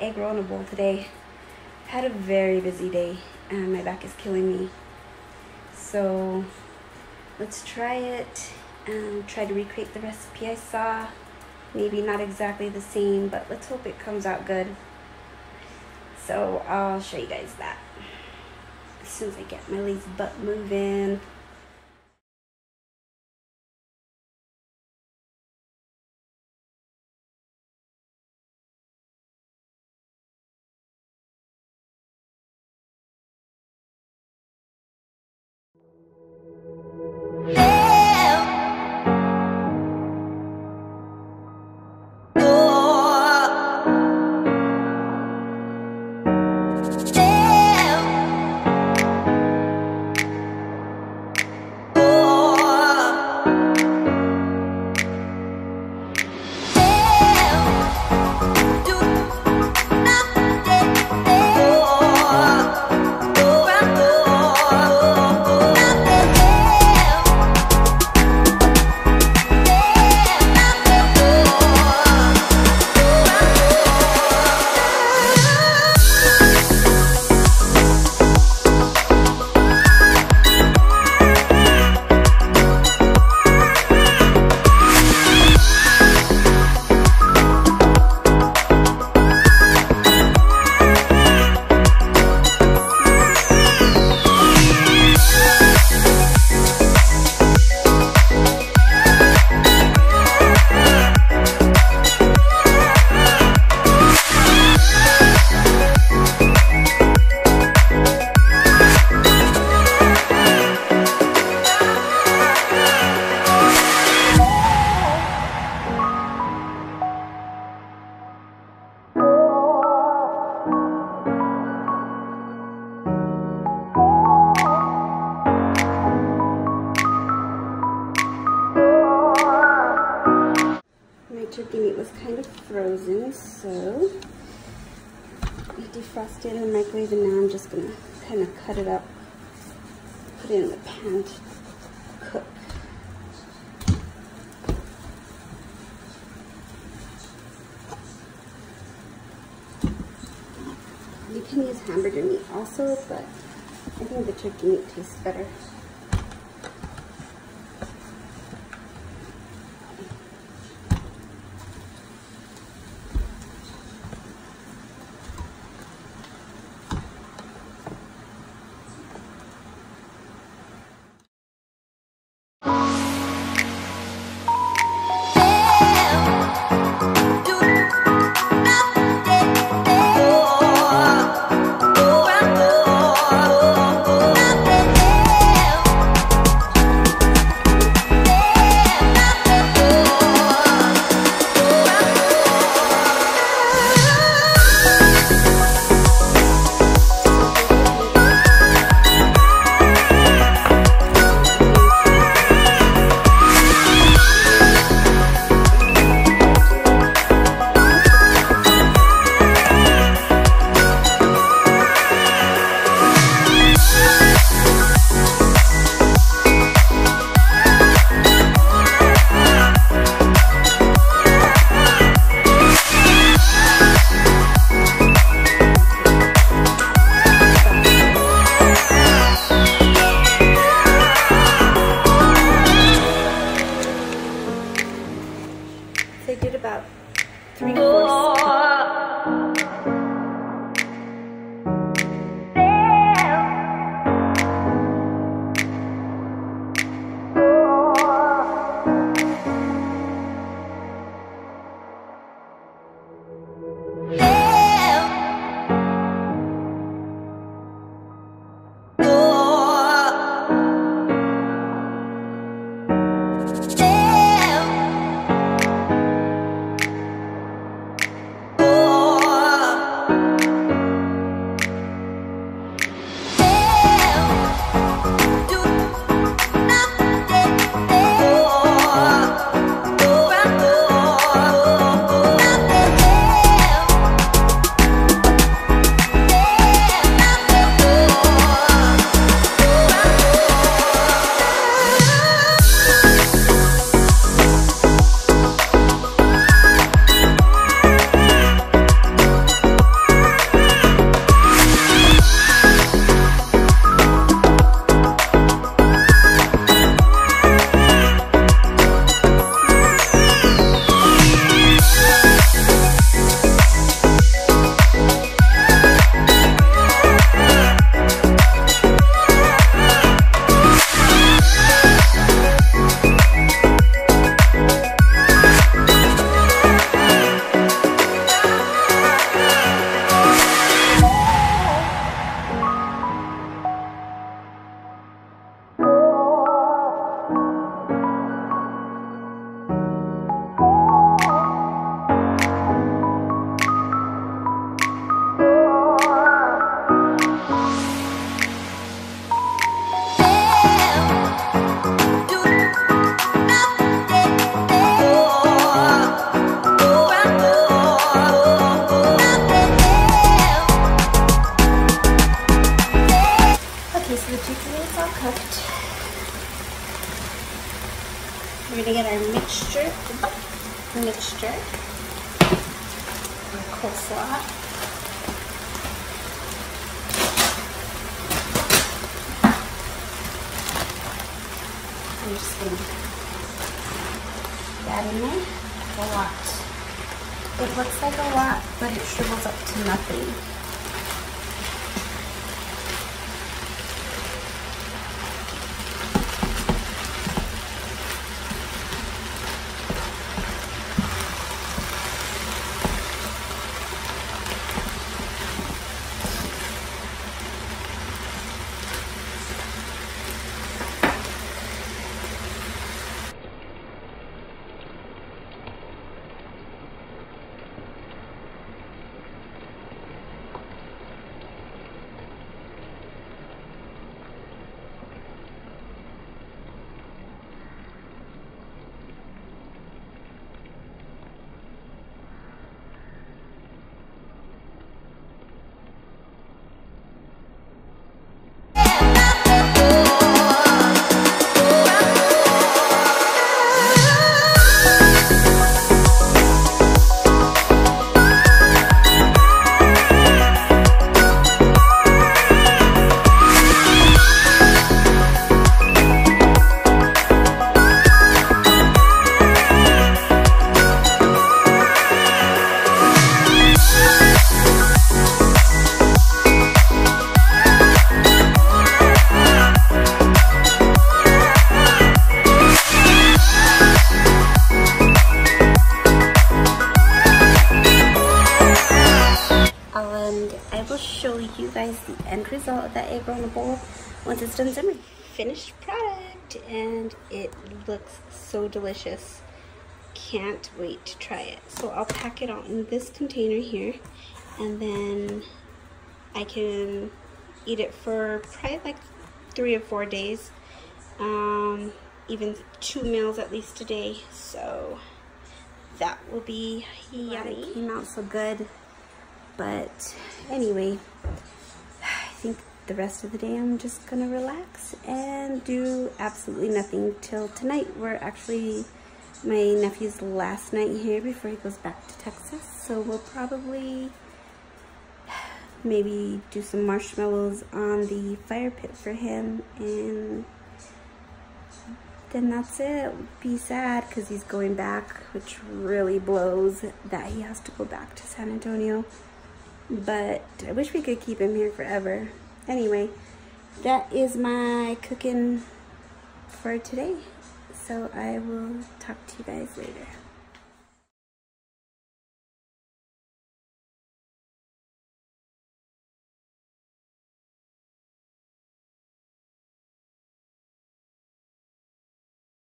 egg roll in a bowl today. Had a very busy day and my back is killing me. So let's try it and try to recreate the recipe I saw. Maybe not exactly the same, but let's hope it comes out good. So I'll show you guys that as soon as I get my lazy butt moving. Turkey meat was kind of frozen, so I defrosted in the microwave and now I'm just gonna kind of cut it up, put it in the pan to cook. You can use hamburger meat also, but I think the turkey meat tastes better. three, four, six. cooked. We're gonna get our mixture, mixture, our coleslaw. I'm just going to add in there a lot. It looks like a lot, but it shrivels up to nothing. End result of that egg roll in a bowl once it's done simmering. Finished product and it looks so delicious. Can't wait to try it. So I'll pack it out in this container here and then I can eat it for probably like three or four days. Um, even two meals at least a day. So that will be yummy. It came out so good. But anyway, I think the rest of the day I'm just gonna relax and do absolutely nothing till tonight. We're actually my nephew's last night here before he goes back to Texas. So we'll probably maybe do some marshmallows on the fire pit for him and then that's it. Be sad because he's going back, which really blows that he has to go back to San Antonio. But I wish we could keep him here forever. Anyway, that is my cooking for today. So I will talk to you guys later.